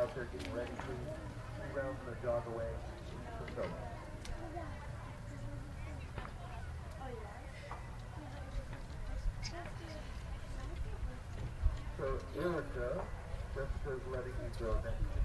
out there getting ready, please. Three rounds and a jog away. Let's go. So Erica, Jessica's letting you go next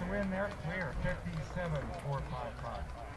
The win there. Clear. 57 455.